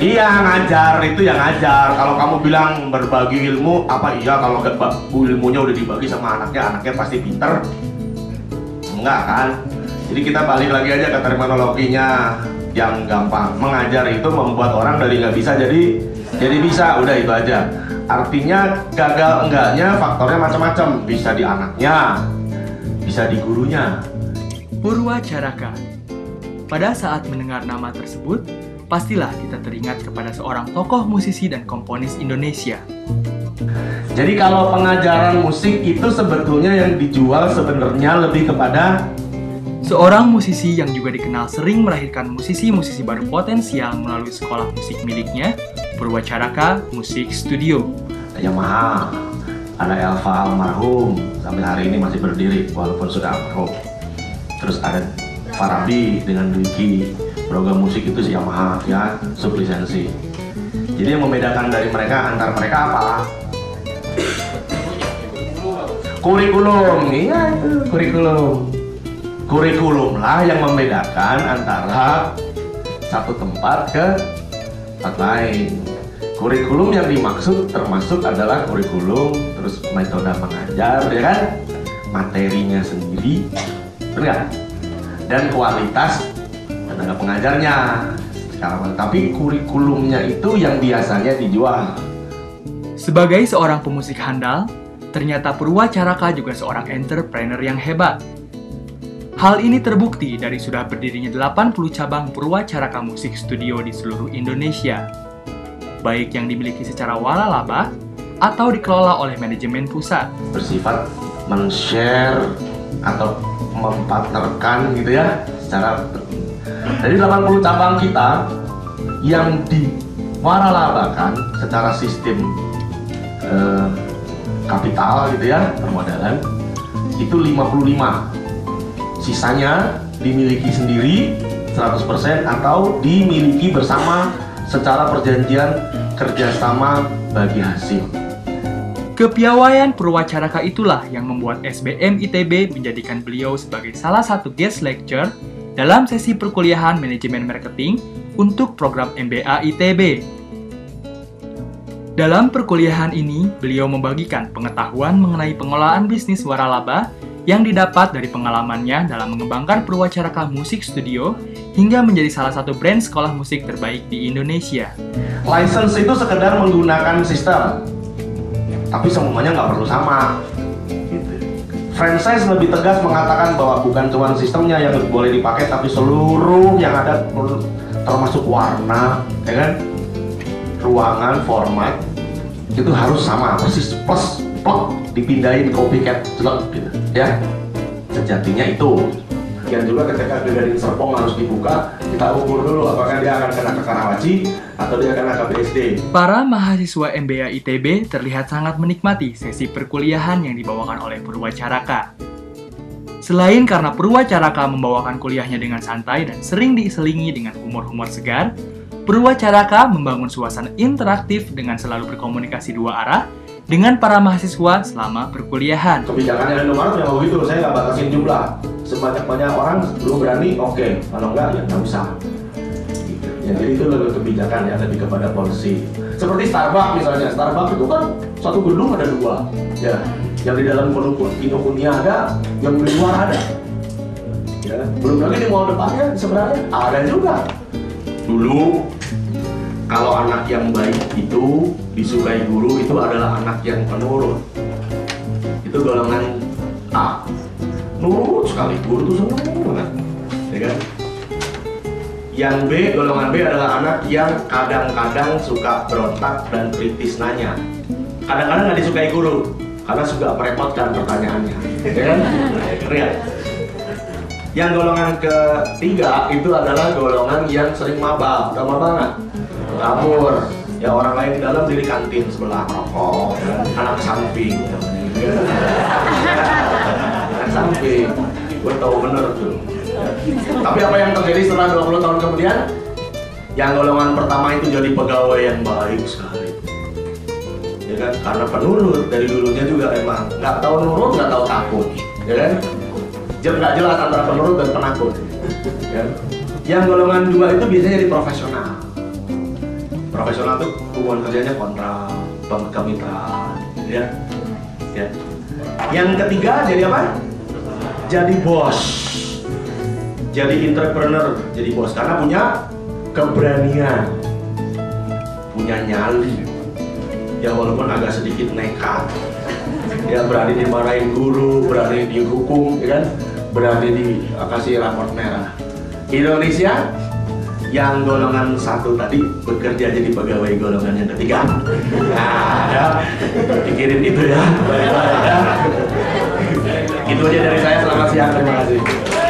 Iya ngajar itu yang ngajar. Kalau kamu bilang berbagi ilmu, apa iya kalau ba- ilmunya udah dibagi sama anaknya, anaknya pasti pinter? Enggak kan? Jadi kita balik lagi aja ke terminologinya yang gampang. Mengajar itu membuat orang dari nggak bisa jadi jadi bisa. Udah itu aja. Artinya gagal enggaknya faktornya macam-macam. Bisa di anaknya, bisa di gurunya. Purwa Caraka. Pada saat mendengar nama tersebut, pastilah kita teringat kepada seorang tokoh musisi dan komponis Indonesia. Jadi kalau pengajaran musik itu sebetulnya yang dijual sebenarnya lebih kepada Seorang musisi yang juga dikenal sering melahirkan musisi-musisi baru potensial melalui sekolah musik miliknya, Purwacaraka Musik Studio. Yamaha. Ada Elva almarhum sampai hari ini masih berdiri walaupun sudah almarhum. Terus ada Farabi dengan Dwiki. Program musik itu si Yamaha ya sublisensi. Jadi yang membedakan dari mereka antar mereka apa? Kurikulum, iya itu kurikulum. Kurikulum lah yang membedakan antara satu tempat ke tempat lain. Kurikulum yang dimaksud termasuk adalah kurikulum, terus metode mengajar, ya kan? Materinya sendiri, benar? Dan kualitas tenaga pengajarnya. Sekarang, tapi kurikulumnya itu yang biasanya dijual. Sebagai seorang pemusik handal, ternyata Purwacaraka juga seorang entrepreneur yang hebat. Hal ini terbukti dari sudah berdirinya 80 cabang Purwacaraka Musik Studio di seluruh Indonesia. Baik yang dimiliki secara waralaba atau dikelola oleh manajemen pusat. bersifat men-share atau mempartnerkan gitu ya secara dari 80 cabang kita yang diwaralabakan secara sistem eh, kapital gitu ya permodalan itu 55 sisanya dimiliki sendiri 100% atau dimiliki bersama secara perjanjian kerjasama bagi hasil. Kepiawaian Purwacaraka itulah yang membuat SBM ITB menjadikan beliau sebagai salah satu guest lecture dalam sesi perkuliahan manajemen marketing untuk program MBA ITB. Dalam perkuliahan ini, beliau membagikan pengetahuan mengenai pengelolaan bisnis waralaba yang didapat dari pengalamannya dalam mengembangkan Purwacaraka Musik Studio hingga menjadi salah satu brand sekolah musik terbaik di Indonesia. license itu sekedar menggunakan sistem tapi semuanya nggak perlu sama. Franchise lebih tegas mengatakan bahwa bukan cuma sistemnya yang boleh dipakai tapi seluruh yang ada termasuk warna ya kan? Ruangan format itu harus sama persis plus plek dipindahin copycat jelek gitu ya. Sejatinya itu dan juga ketika dari serpong harus dibuka kita ukur dulu apakah dia akan kena ke Karawaci atau dia kena ke BSD Para mahasiswa MBA ITB terlihat sangat menikmati sesi perkuliahan yang dibawakan oleh Purwacaraka. Selain karena Purwacaraka membawakan kuliahnya dengan santai dan sering diselingi dengan humor-humor segar, Purwacaraka membangun suasana interaktif dengan selalu berkomunikasi dua arah dengan para mahasiswa selama perkuliahan. kebijakannya Indomaret memang begitu saya nggak batasin jumlah. Sebanyak banyak orang belum berani oke. Kalau enggak ya nggak usah. Ya jadi itu lebih kebijakan ya lebih kepada policy. Seperti Starbucks misalnya. Starbucks itu kan satu gedung ada dua. Ya yang di dalam Kinokuniya ada yang di luar ada. Ya belum lagi di mall depannya sebenarnya ada juga. Dulu kalau anak yang baik itu disukai guru itu adalah anak yang penurut itu golongan A. Nurut sekali guru tuh seneng banget ya kan? Yang B golongan B adalah anak yang kadang-kadang suka berontak dan kritis nanya. Kadang-kadang nggak disukai guru karena suka merepotkan pertanyaannya ya kan? Lihat. yang golongan ketiga itu adalah golongan yang sering mabal gak mabal nggak kabur. Ya orang lain di dalam diri kantin sebelah merokok anak samping. Anak samping. Gue tahu bener tuh. Tapi apa yang terjadi setelah 20 tahun kemudian? Yang golongan pertama itu jadi pegawai yang baik sekali. Ya kan? Karena penurut dari dulunya juga emang nggak tahu nurut nggak tahu takut. Ya kan? Nggak jelas antara penurut dan penakut. Ya. yang golongan dua itu biasanya jadi profesional Profesional tuh hubungan kerjanya kontrak, kemitraan, ya. ya. Yang ketiga jadi apa? Jadi bos. Jadi entrepreneur, jadi bos karena punya keberanian, punya nyali. Ya walaupun agak sedikit nekat, ya berani dimarahin guru, berani dihukum, ya kan? Berani dikasih raport merah. Indonesia yang golongan satu tadi bekerja jadi pegawai golongan yang ketiga. Nah, ya, pikirin itu ya, baik-baik ya. Itu aja dari saya. Selamat siang, terima kasih.